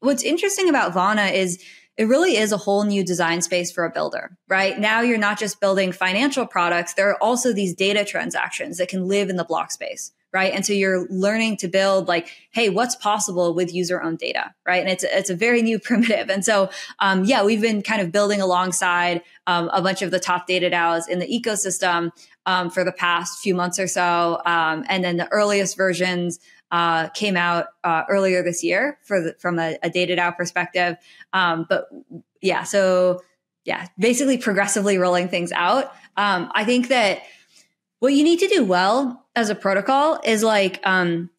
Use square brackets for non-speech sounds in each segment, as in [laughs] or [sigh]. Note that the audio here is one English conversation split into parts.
what's interesting about Vana is it really is a whole new design space for a builder, right? Now you're not just building financial products. There are also these data transactions that can live in the block space right? And so you're learning to build like, hey, what's possible with user owned data, right? And it's it's a very new [laughs] primitive. And so, um, yeah, we've been kind of building alongside um, a bunch of the top data DAOs in the ecosystem um, for the past few months or so, um, and then the earliest versions. Uh, came out uh, earlier this year for the, from a, a data DAO perspective, um, but yeah, so yeah, basically progressively rolling things out. Um, I think that what you need to do well as a protocol is like um,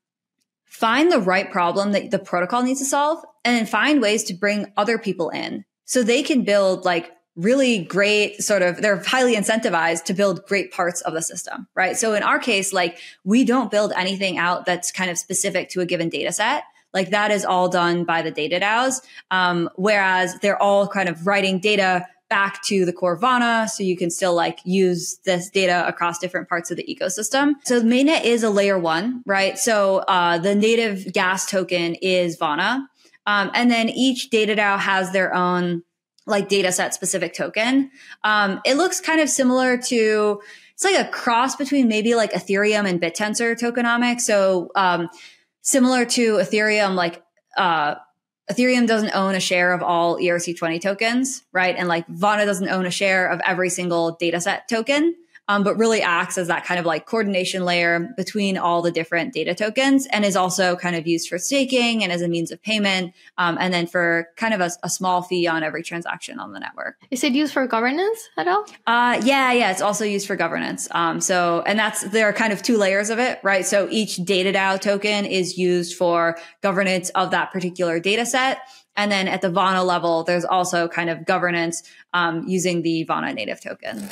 find the right problem that the protocol needs to solve and find ways to bring other people in so they can build like really great sort of they're highly incentivized to build great parts of the system right so in our case like we don't build anything out that's kind of specific to a given data set like that is all done by the data DAOs. Um, whereas they're all kind of writing data back to the core Vana. So you can still like use this data across different parts of the ecosystem. So mainnet is a layer one, right? So uh, the native gas token is Vana. Um, and then each data DAO has their own like data set specific token. Um, it looks kind of similar to, it's like a cross between maybe like Ethereum and BitTensor tokenomics. So, um, similar to Ethereum, like, uh, Ethereum doesn't own a share of all ERC20 tokens, right? And like Vana doesn't own a share of every single dataset token um, but really acts as that kind of like coordination layer between all the different data tokens and is also kind of used for staking and as a means of payment. Um, and then for kind of a, a, small fee on every transaction on the network. Is it used for governance at all? Uh, yeah, yeah, it's also used for governance. Um, so, and that's, there are kind of two layers of it, right? So each data DAO token is used for governance of that particular data set. And then at the Vana level, there's also kind of governance um, using the Vana native token.